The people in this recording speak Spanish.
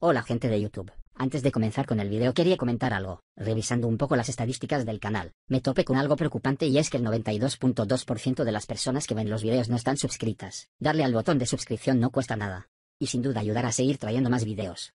Hola gente de YouTube. Antes de comenzar con el video quería comentar algo. Revisando un poco las estadísticas del canal, me topé con algo preocupante y es que el 92.2% de las personas que ven los videos no están suscritas. Darle al botón de suscripción no cuesta nada. Y sin duda ayudará a seguir trayendo más videos.